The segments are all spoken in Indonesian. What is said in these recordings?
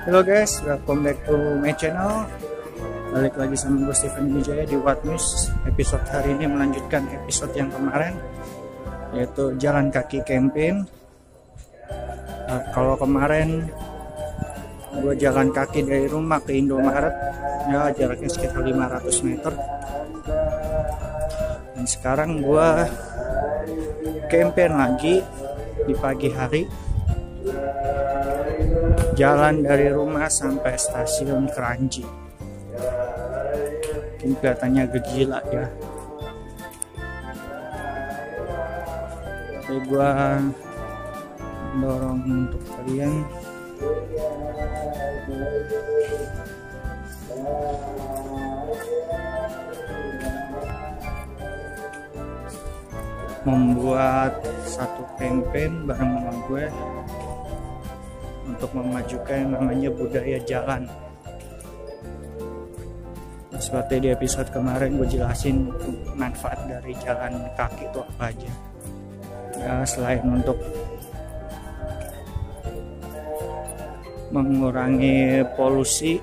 Halo guys, welcome back to my channel. Balik lagi sama gue Steven Wijaya di What News. Episode hari ini melanjutkan episode yang kemarin Yaitu jalan kaki campaign nah, Kalau kemarin gue jalan kaki dari rumah ke Indomaret. Ya jaraknya sekitar 500 meter. Dan sekarang gue campaign lagi di pagi hari jalan dari rumah sampai stasiun Keranji. Ini kelihatannya gila ya. Tapi gua dorong untuk kalian. Membuat satu campaign bareng sama gue untuk memajukan yang namanya budaya jalan. Seperti di episode kemarin gue jelasin manfaat dari jalan kaki itu apa aja. Ya selain untuk mengurangi polusi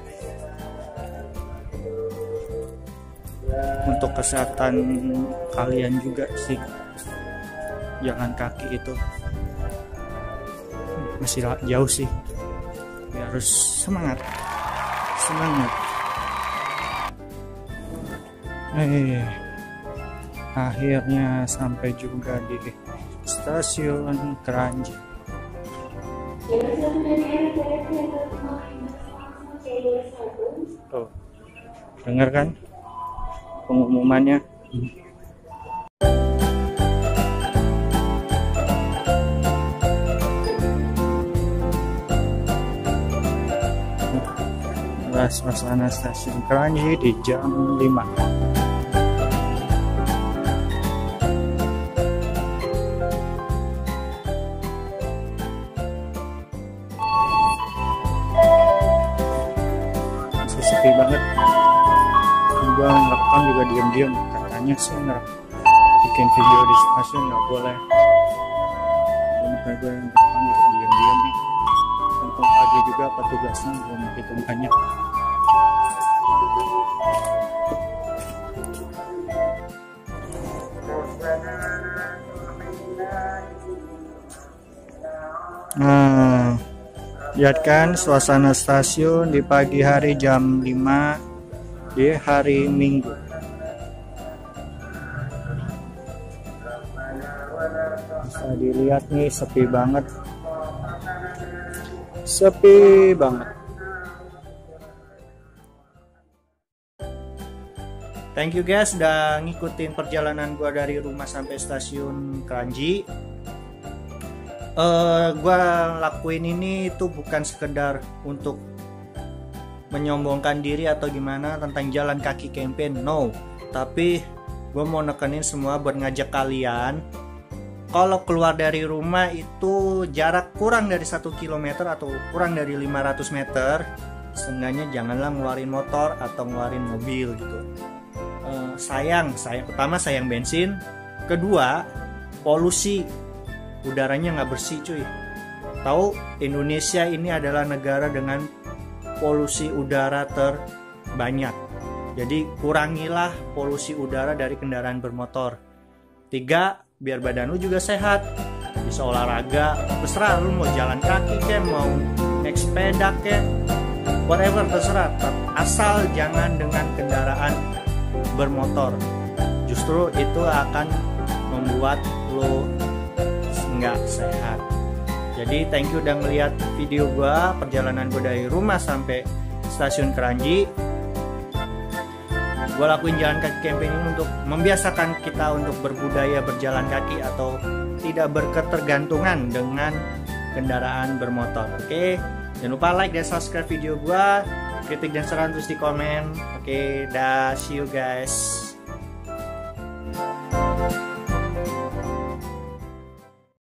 untuk kesehatan kalian juga sih jalan kaki itu masih jauh sih. Ya, harus semangat. Semangat. Eh akhirnya sampai juga di stasiun Keranji. Tuh dengar kan pengumumannya adalah suasana stasiun Keranji di jam 5 masih sepi banget. Gua ngerekam juga diam-diam katanya sih nggak bikin video di stasiun nggak boleh. Gue yang rekam juga diam-diam nih juga petugasnya belum hitung banyak Nah, lihat kan suasana stasiun di pagi hari jam 5 di hari Minggu. Bisa dilihat nih sepi banget. Sepi banget. Thank you guys udah ngikutin perjalanan gua dari rumah sampai stasiun Keranji uh, gue lakuin ini itu bukan sekedar untuk menyombongkan diri atau gimana tentang jalan kaki campaign no tapi gue mau nekenin semua buat ngajak kalian kalau keluar dari rumah itu jarak kurang dari satu kilometer atau kurang dari 500 meter seenggaknya janganlah ngeluarin motor atau ngeluarin mobil gitu. Uh, sayang sayang pertama sayang bensin kedua polusi udaranya nggak bersih cuy. Tahu Indonesia ini adalah negara dengan polusi udara terbanyak. Jadi kurangilah polusi udara dari kendaraan bermotor. Tiga biar badan lu juga sehat. Bisa olahraga. Terserah lu mau jalan kaki kayak mau naik sepeda kayak whatever terserah. Asal jangan dengan kendaraan bermotor. Justru itu akan membuat lo nggak sehat. Jadi thank you udah ngeliat video gua perjalanan gue dari rumah sampai stasiun Keranji gue lakuin jalan kaki camping ini untuk membiasakan kita untuk berbudaya berjalan kaki atau tidak berketergantungan dengan kendaraan bermotor oke okay? jangan lupa like dan subscribe video gue kritik dan saran terus di komen oke okay, dah see you guys